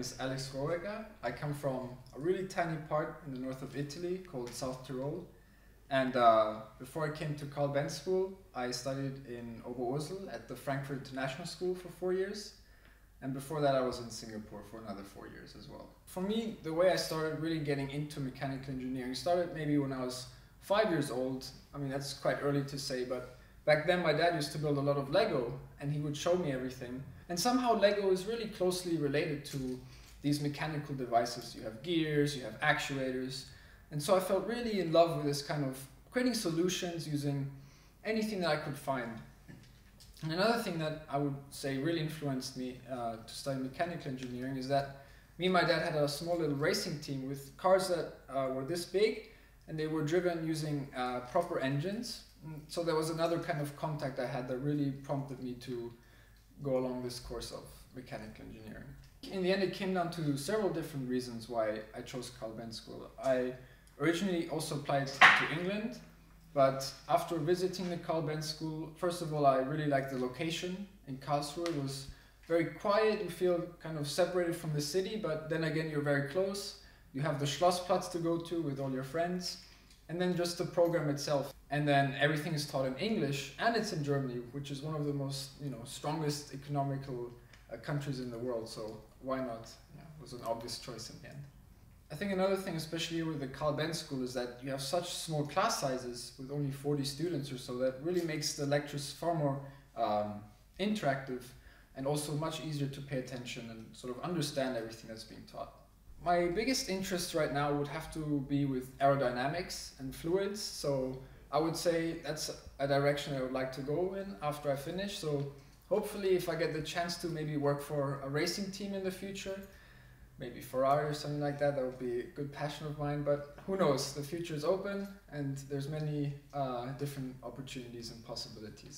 is Alex Roega. I come from a really tiny part in the north of Italy called South Tyrol. And uh, before I came to Carl Benz School, I studied in Oberursel at the Frankfurt International School for four years. And before that, I was in Singapore for another four years as well. For me, the way I started really getting into mechanical engineering started maybe when I was five years old. I mean, that's quite early to say, but back then my dad used to build a lot of Lego and he would show me everything. And somehow Lego is really closely related to these mechanical devices. You have gears, you have actuators. And so I felt really in love with this kind of creating solutions using anything that I could find. And another thing that I would say really influenced me uh, to study mechanical engineering is that me and my dad had a small little racing team with cars that uh, were this big and they were driven using uh, proper engines. So there was another kind of contact I had that really prompted me to go along this course of mechanical engineering. In the end, it came down to several different reasons why I chose Carl Benz School. I originally also applied to England, but after visiting the Carl Benz School, first of all, I really liked the location in Karlsruhe. It was very quiet, you feel kind of separated from the city, but then again, you're very close. You have the Schlossplatz to go to with all your friends, and then just the program itself. And then everything is taught in English, and it's in Germany, which is one of the most, you know, strongest economical uh, countries in the world. So why not? Yeah, it was an obvious choice in the end. I think another thing, especially with the Carl Benz School, is that you have such small class sizes with only 40 students or so that really makes the lectures far more um, interactive and also much easier to pay attention and sort of understand everything that's being taught. My biggest interest right now would have to be with aerodynamics and fluids. So I would say that's a direction I would like to go in after I finish. So hopefully if I get the chance to maybe work for a racing team in the future, maybe Ferrari or something like that. That would be a good passion of mine. But who knows? The future is open, and there's many uh, different opportunities and possibilities.